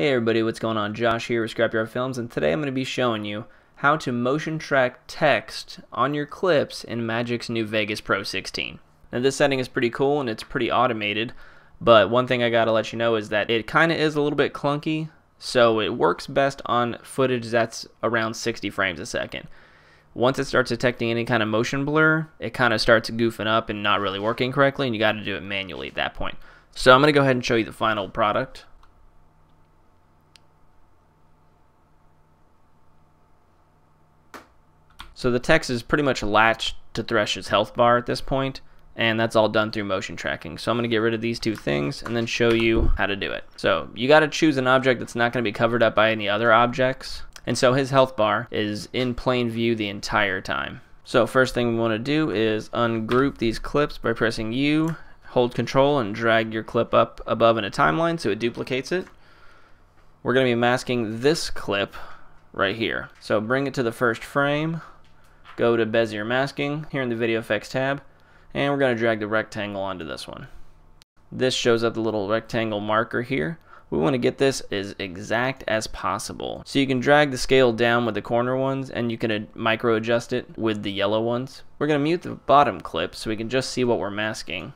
Hey everybody, what's going on? Josh here with Scrapyard Films, and today I'm going to be showing you how to motion track text on your clips in MAGIX new Vegas Pro 16. Now this setting is pretty cool and it's pretty automated, but one thing I gotta let you know is that it kinda is a little bit clunky, so it works best on footage that's around 60 frames a second. Once it starts detecting any kind of motion blur, it kind of starts goofing up and not really working correctly, and you gotta do it manually at that point. So I'm gonna go ahead and show you the final product. So the text is pretty much latched to Thresh's health bar at this point, and that's all done through motion tracking. So I'm going to get rid of these two things and then show you how to do it. So you got to choose an object that's not going to be covered up by any other objects. And so his health bar is in plain view the entire time. So first thing we want to do is ungroup these clips by pressing U, hold control and drag your clip up above in a timeline so it duplicates it. We're going to be masking this clip right here. So bring it to the first frame, go to Bezier Masking here in the Video Effects tab, and we're going to drag the rectangle onto this one. This shows up the little rectangle marker here. We want to get this as exact as possible. So you can drag the scale down with the corner ones and you can micro adjust it with the yellow ones. We're going to mute the bottom clip so we can just see what we're masking.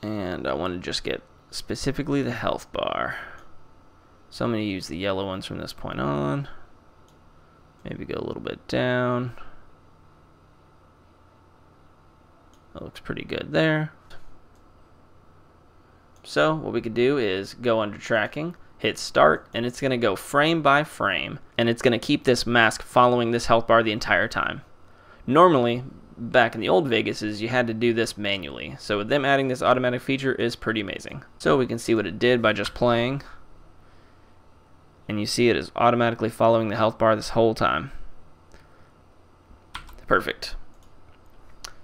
And I want to just get specifically the health bar. So I'm going to use the yellow ones from this point on. Maybe go a little bit down. That looks pretty good there. So what we could do is go under tracking, hit start, and it's going to go frame by frame, and it's going to keep this mask following this health bar the entire time. Normally, back in the old Vegases, you had to do this manually. So with them adding this automatic feature is pretty amazing. So we can see what it did by just playing and you see it is automatically following the health bar this whole time. Perfect.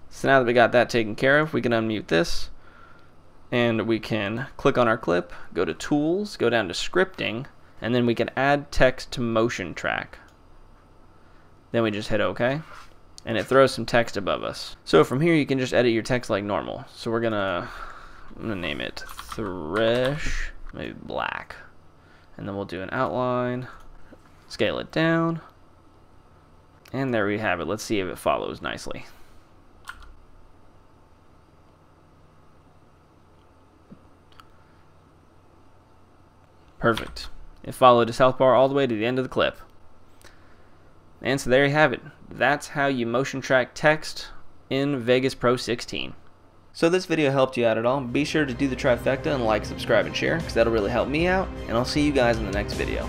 So now that we got that taken care of, we can unmute this and we can click on our clip, go to Tools, go down to Scripting, and then we can add text to motion track. Then we just hit OK, and it throws some text above us. So from here you can just edit your text like normal. So we're gonna, I'm gonna name it Thresh, maybe black and then we'll do an outline, scale it down, and there we have it. Let's see if it follows nicely. Perfect. It followed his health bar all the way to the end of the clip. And so there you have it. That's how you motion track text in Vegas Pro 16. So this video helped you out at all, be sure to do the trifecta and like, subscribe, and share, because that'll really help me out, and I'll see you guys in the next video.